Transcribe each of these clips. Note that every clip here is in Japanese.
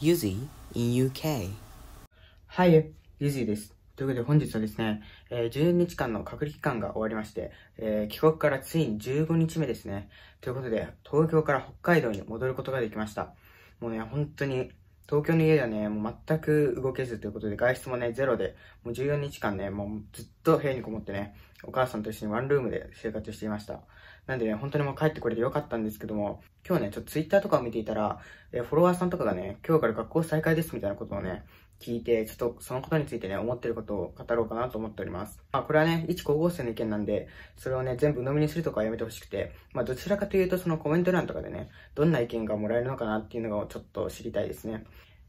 Yuzi in UK. はい、ゆずいです。ということで本日はですね、えー10日間の隔離期間が終わりまして、えー帰国からついに15日目ですね。ということで、東京から北海道に戻ることができました。もうね、本当に、東京の家ではね、もう全く動けずということで、外出もね、ゼロで、もう14日間ね、もうずっと部屋にこもってね、お母さんと一緒にワンルームで生活していました。なんでね、本当にもう帰ってこれてよかったんですけども、今日ね、ちょっとツイッターとかを見ていたら、えフォロワーさんとかがね、今日から学校再開ですみたいなことをね、聞いて、ちょっとそのことについてね、思ってることを語ろうかなと思っております。まあ、これはね、一高校生の意見なんで、それをね、全部鵜呑みにするとかはやめてほしくて、まあ、どちらかというと、そのコメント欄とかでね、どんな意見がもらえるのかなっていうのをちょっと知りたいですね。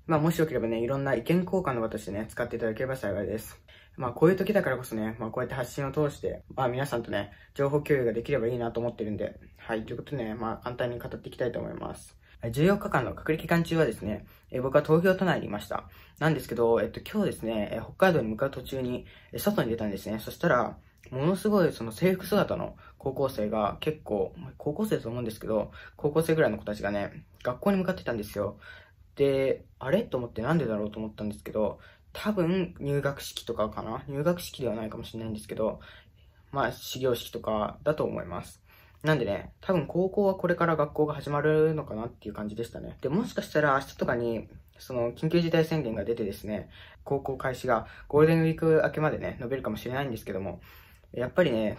まあ、もしよければね、いろんな意見交換の場としてね、使っていただければ幸いです。まあ、こういう時だからこそね、まあ、こうやって発信を通して、まあ、皆さんとね、情報共有ができればいいなと思ってるんで、はい、ということでね、まあ、簡単に語っていきたいと思います。14日間の隔離期間中はですね、え僕は東京都内にいました。なんですけど、えっと、今日ですね、え北海道に向かう途中に、え外に出たんですね。そしたら、ものすごいその制服姿の高校生が結構、高校生だと思うんですけど、高校生ぐらいの子たちがね、学校に向かってたんですよ。で、あれ？と思ってなんでだろうと思ったんですけど、多分入学式とかかな？入学式ではないかもしれないんですけど、まあ、始業式とかだと思います。なんでね、多分高校はこれから学校が始まるのかなっていう感じでしたね。で、もしかしたら明日とかに、その緊急事態宣言が出てですね、高校開始がゴールデンウィーク明けまでね、伸びるかもしれないんですけども、やっぱりね、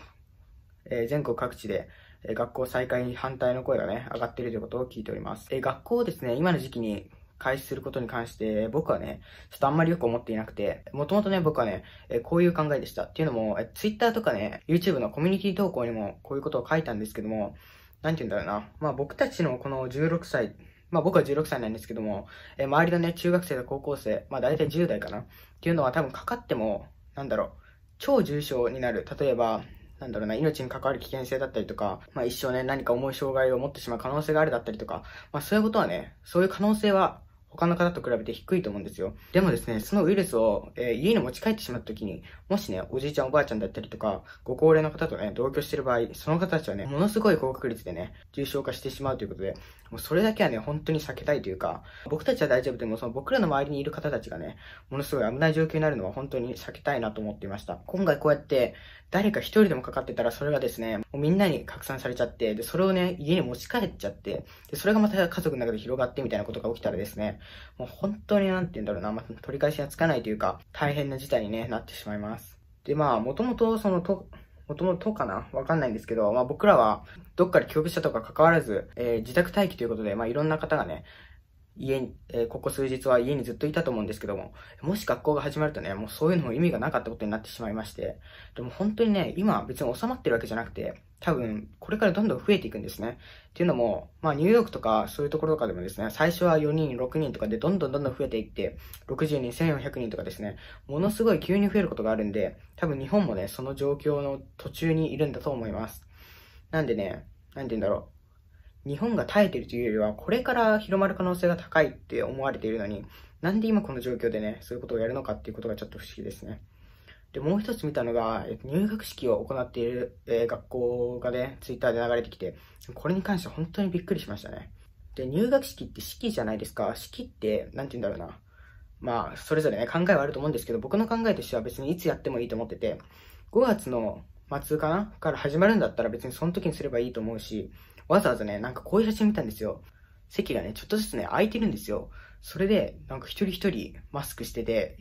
えー全国各地で、え学校再開に反対の声がね、上がっているということを聞いております。え学校ですね、今の時期に開始することに関して、僕はね、ちょっとあんまりよく思っていなくて、もともとね、僕はね、えこういう考えでした。っていうのも、えー Twitter とかね、YouTube のコミュニティ投稿にもこういうことを書いたんですけども、なんて言うんだろうな。まあ僕たちのこの16歳、まあ僕は16歳なんですけども、え周りのね、中学生と高校生、まあ大体10代かな。っていうのは多分かかっても、なんだろう、超重症になる。例えば、なんだろうな、命に関わる危険性だったりとか、まあ一生ね、何か重い障害を持ってしまう可能性があるだったりとか、まあそういうことはね、そういう可能性は他の方と比べて低いと思うんですよ。でもですね、そのウイルスを、えー家に持ち帰ってしまった時に、もしね、おじいちゃんおばあちゃんだったりとか、ご高齢の方とね、同居してる場合、その方たちはね、ものすごい高確率でね、重症化してしまうということで、もうそれだけはね、本当に避けたいというか、僕たちは大丈夫でも、その僕らの周りにいる方たちがね、ものすごい危ない状況になるのは本当に避けたいなと思っていました。今回こうやって、誰か一人でもかかってたら、それがですね、もうみんなに拡散されちゃって、で、それをね、家に持ち帰っちゃって、で、それがまた家族の中で広がってみたいなことが起きたらですね、もう本当になんて言うんだろうな、まあ、取り返しがつかないというか、大変な事態に、ね、なってしまいます。で、まあ、もともとその、と、もともとかな？わかんないんですけど、まあ僕らは、どっかで帰国したとか関わらず、えー自宅待機ということで、まあいろんな方がね、家に、えーここ数日は家にずっといたと思うんですけども、もし学校が始まるとね、もうそういうのも意味がなかったことになってしまいまして、でも本当にね、今別に収まってるわけじゃなくて、多分、これからどんどん増えていくんですね。っていうのも、まあニューヨークとかそういうところとかでもですね、最初は4人、6人とかでどんどんどんどん増えていって、60人、1400人とかですね、ものすごい急に増えることがあるんで、多分日本もね、その状況の途中にいるんだと思います。なんでね、なんて言うんだろう。日本が耐えてるというよりは、これから広まる可能性が高いって思われているのに、なんで今この状況でね、そういうことをやるのかっていうことがちょっと不思議ですね。で、もう一つ見たのが、えっと入学式を行っている、えー学校がね、ツイッターで流れてきて、これに関して本当にびっくりしましたね。で、入学式って式じゃないですか。式って、なんて言うんだろうな。まあ、それぞれね、考えはあると思うんですけど、僕の考えとしては別にいつやってもいいと思ってて、5月の末かな？から始まるんだったら別にその時にすればいいと思うし、わざわざね、なんかこういう写真見たんですよ。席がね、ちょっとずつね、空いてるんですよ。それで、なんか一人一人マスクしてて、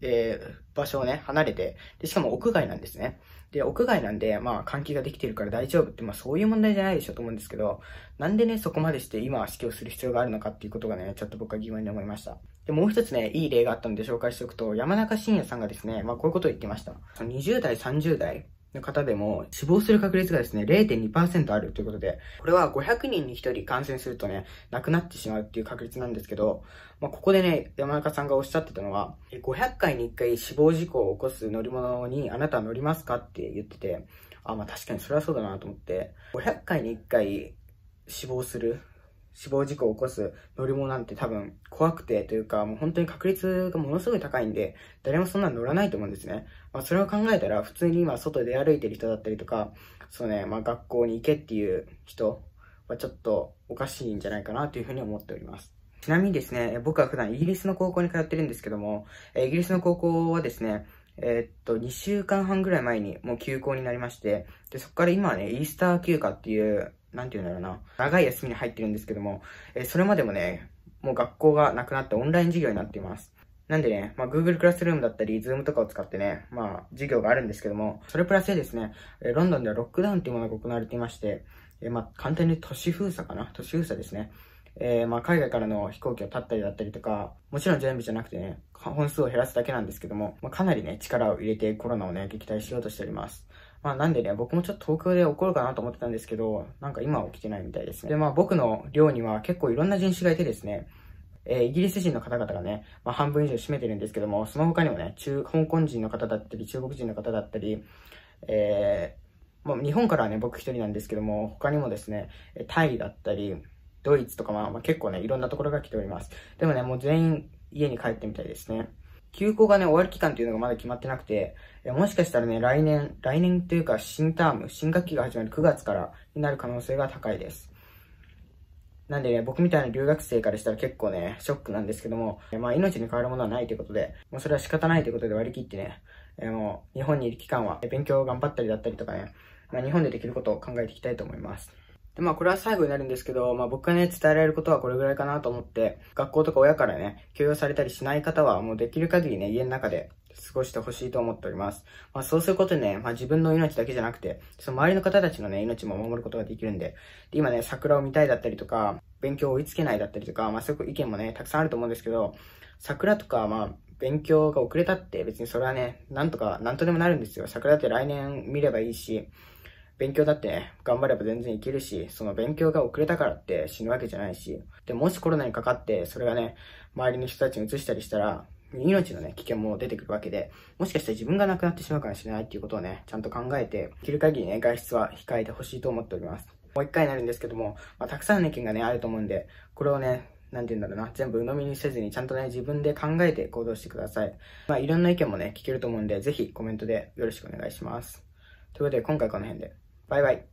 えー場所をね、離れて、で、しかも屋外なんですね。で、屋外なんで、まあ、換気ができてるから大丈夫って、まあ、そういう問題じゃないでしょと思うんですけど、なんでね、そこまでして今指揮をする必要があるのかっていうことがね、ちょっと僕は疑問に思いました。で、もう一つね、いい例があったので紹介しておくと、山中伸也さんがですね、まあ、こういうことを言ってました。20代、30代の方でも死亡する確率がですね、0.2%あるということで、これは500人に1人感染するとね、亡くなってしまうっていう確率なんですけど、まあ、ここでね、山中さんがおっしゃってたのは、500回に1回死亡事故を起こす乗り物にあなたは乗りますかって言ってて、あ、まあ確かにそれはそうだなと思って、500回に1回死亡する、死亡事故を起こす乗り物なんて多分怖くてというか、もう本当に確率がものすごい高いんで、誰もそんな乗らないと思うんですね。まあそれを考えたら、普通に今外で歩いてる人だったりとか、そうね、まあ学校に行けっていう人はちょっとおかしいんじゃないかなというふうに思っております。ちなみにですね、僕は普段イギリスの高校に通ってるんですけども、イギリスの高校はですね、えー、っと、2週間半ぐらい前にもう休校になりまして、で、そこから今はね、イースター休暇っていう、なんて言うんだろうな、長い休みに入ってるんですけども、えー、それまでもね、もう学校がなくなってオンライン授業になっています。なんでね、まあ、Google クラスルームだったり、Zoom とかを使ってね、まあ、授業があるんですけども、それプラスでですね、ロンドンではロックダウンっていうものが行われていまして、えまあ、簡単に都市封鎖かな？都市封鎖ですね。えー、まあ、海外からの飛行機を立ったりだったりとか、もちろん全部じゃなくてね、本数を減らすだけなんですけども、まあ、かなりね、力を入れてコロナをね、撃退しようとしております。まあなんでね、僕もちょっと東京で起こるかなと思ってたんですけど、なんか今は起きてないみたいですね。で、まあ僕の寮には結構いろんな人種がいてですね、えー、イギリス人の方々がね、まあ、半分以上占めてるんですけども、その他にもね、中、香港人の方だったり、中国人の方だったり、えー、まあ、日本からはね、僕一人なんですけども、他にもですね、タイだったり、ドイツとか、まあ、まあ、結構ね、いろんなところが来ております。でもね、もう全員家に帰ってみたいですね。休校がね、終わる期間っていうのがまだ決まってなくて、もしかしたらね、来年、来年というか新ターム、新学期が始まる9月からになる可能性が高いです。なんでね、僕みたいな留学生からしたら結構ね、ショックなんですけども、まあ命に変わるものはないということで、もうそれは仕方ないということで割り切ってね、え、もう日本にいる期間は勉強を頑張ったりだったりとかね、まあ日本でできることを考えていきたいと思います。で、まあこれは最後になるんですけど、まあ僕がね、伝えられることはこれぐらいかなと思って、学校とか親からね、許容されたりしない方はもうできる限りね、家の中で過ごしてほしいと思っております。まあそうすることでね、まあ自分の命だけじゃなくて、その周りの方たちのね、命も守ることができるんで、で今ね、桜を見たいだったりとか、勉強を追いつけないだったりとか、まあそういう意見もね、たくさんあると思うんですけど、桜とか、まあ、勉強が遅れたって別にそれはね、なんとか、なんとでもなるんですよ。桜だって来年見ればいいし、勉強だってね、頑張れば全然いけるし、その勉強が遅れたからって死ぬわけじゃないし、で、もしコロナにかかって、それがね、周りの人たちに移したりしたら、命のね、危険も出てくるわけで、もしかしたら自分が亡くなってしまうかもしれないっていうことをね、ちゃんと考えて、できる限りね、外出は控えてほしいと思っております。もう一回になるんですけども、まあ、たくさんの意見がね、あると思うんで、これをね、なんて言うんだろうな、全部鵜呑みにせずに、ちゃんとね、自分で考えて行動してください。まあ、いろんな意見もね、聞けると思うんで、ぜひコメントでよろしくお願いします。ということで、今回この辺で。バイバイ。